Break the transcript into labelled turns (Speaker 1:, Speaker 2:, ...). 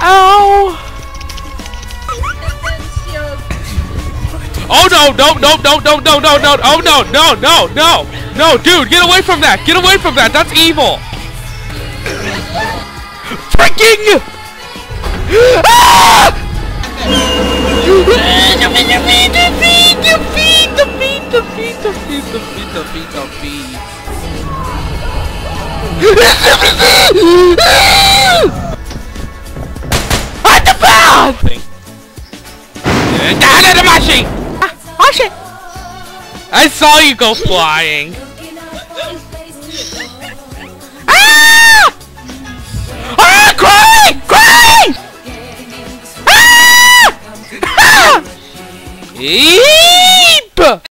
Speaker 1: Ow! Oh no, no, no, no, no, no, no, no, oh no, no, no, no, no, dude, get away from that, get away from that, that's evil. Freaking! Ah! The bad thing. Down in the machine! Oh shit! I saw you go flying. Ah! Ah! Cry! Cry! Ah! Ah! Eep!